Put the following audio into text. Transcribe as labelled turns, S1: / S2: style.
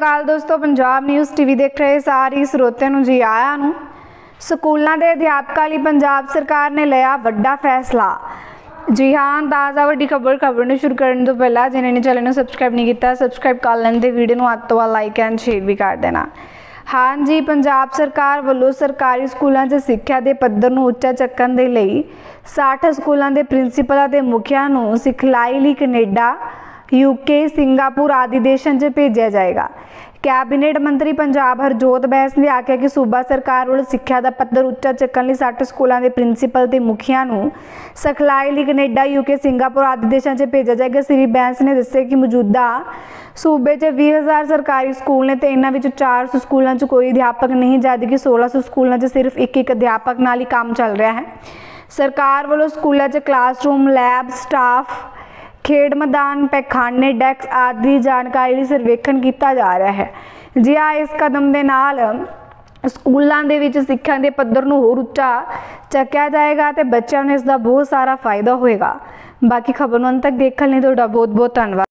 S1: ਅਕਾਲ ਦੋਸਤੋ, Punjab news TV ਦੇਖ ਰਹੇ ਸਾਰੇ ਸਰੋਤਿਆਂ ਨੂੰ ਜੀ ਆਇਆਂ ਨੂੰ। ਸਕੂਲਾਂ ਦੇ ਅਧਿਆਪਕਾਂ ਲਈ ਪੰਜਾਬ ਸਰਕਾਰ ਨੇ ਲਿਆ ਵੱਡਾ ਫੈਸਲਾ। ਜੀ ਹਾਂ ਤਾਜ਼ਾ ਵੱਡੀ ਖਬਰ ਖਬਰ ਨੂੰ ਸ਼ੁਰੂ ਕਰਨ ਤੋਂ ਪਹਿਲਾਂ ਜਿਨ੍ਹਾਂ ਨੇ ਚੈਨਲ ਨੂੰ ਸਬਸਕ੍ਰਾਈਬ ਨਹੀਂ ਕੀਤਾ ਸਬਸਕ੍ਰਾਈਬ ਕਰ ਲੈਣ ਤੇ ਵੀਡੀਓ ਨੂੰ ਅੱਤ ਤੋਂ ਬਾਅਦ ਲਾਈਕ ਐਂਡ ਸ਼ੇਅਰ ਵੀ ਕਰ ਦੇਣਾ। ਹਾਂ ਜੀ, ਪੰਜਾਬ ਸਰਕਾਰ ਵੱਲੋਂ ਸਰਕਾਰੀ ਸਕੂਲਾਂ 'ਚ ਸਿੱਖਿਆ ਦੇ ਪੱਧਰ ਨੂੰ ਉੱਚਾ ਚੱਕਣ ਦੇ ਲਈ 60 ਸਕੂਲਾਂ ਦੇ ਪ੍ਰਿੰਸੀਪਲਾਂ ਤੇ ਮੁਖੀਆਂ ਨੂੰ ਸਿਖਲਾਈ ਲਈ ਕੈਨੇਡਾ ਯੂਕੇ, ਸਿੰਗਾਪੁਰ ਆਦਿ ਦੇਸ਼ਾਂ 'ਚ ਭੇਜਿਆ ਜਾਏਗਾ। ਕੈਬਨਿਟ ਮੰਤਰੀ ਪੰਜਾਬ ਹਰਜੋਤ ਬੈਂਸ ਨੇ ਆਖਿਆ ਕਿ ਸੂਬਾ ਸਰਕਾਰ ਵੱਲੋਂ ਸਿੱਖਿਆ ਦਾ ਪੱਧਰ ਉੱਚਾ ਚੱਕਣ ਲਈ 60 ਸਕੂਲਾਂ ਦੇ ਪ੍ਰਿੰਸੀਪਲ ਤੇ ਮੁਖੀਆਂ ਨੂੰ ਸਿਖਲਾਈ ਲਈ ਕੈਨੇਡਾ, ਯੂਕੇ, ਸਿੰਗਾਪੁਰ ਆਦਿ ਦੇਸ਼ਾਂ 'ਚ ਭੇਜਿਆ ਜਾਏਗਾ। ਸ੍ਰੀ ਬੈਂਸ ਨੇ ਦੱਸਿਆ ਕਿ ਮੌਜੂਦਾ ਸੂਬੇ 'ਚ 20000 ਸਰਕਾਰੀ ਸਕੂਲ ਨੇ ਤੇ ਇਹਨਾਂ ਵਿੱਚ 400 ਸਕੂਲਾਂ 'ਚ ਕੋਈ ਅਧਿਆਪਕ ਨਹੀਂ, ਜਦਕਿ 1600 ਸਕੂਲਾਂ 'ਚ ਸਿਰਫ ਇੱਕ ਇੱਕ ਅਧਿਆਪਕ ਨਾਲ ਹੀ ਕੰਮ ਚੱਲ ਰਿਹਾ ਹੈ। ਸਰਕਾਰ ਵੱਲੋਂ ਸਕੂਲਾਂ 'ਚ ਕਲਾਸਰੂਮ ਲੈਬ ਸਟਾਫ ਖੇਡ ਮੈਦਾਨ, ਪੈਖਾਨੇ, ਡੈਕਸ ਆਦਿ ਦੀ ਜਾਣਕਾਰੀ ਲਈ ਸਰਵੇਖਣ ਕੀਤਾ ਜਾ ਰਿਹਾ ਹੈ। ਜੀ ਆ ਇਸ ਕਦਮ ਦੇ ਨਾਲ ਸਕੂਲਾਂ ਦੇ ਵਿੱਚ ਸਿੱਖਿਆ ਦੇ ਪੱਧਰ ਨੂੰ ਹੋਰ ਉੱਚਾ ਚੱਕਿਆ ਜਾਏਗਾ ਤੇ ਬੱਚਿਆਂ ਨੂੰ ਇਸ ਦਾ ਬਹੁਤ ਸਾਰਾ ਫਾਇਦਾ ਹੋਏਗਾ। ਬਾਕੀ ਖਬਰ ਨੂੰ ਅੰਤ ਤੱਕ ਦੇਖਣ ਲਈ ਤੁਹਾਡਾ ਬਹੁਤ ਬਹੁਤ ਧੰਨਵਾਦ।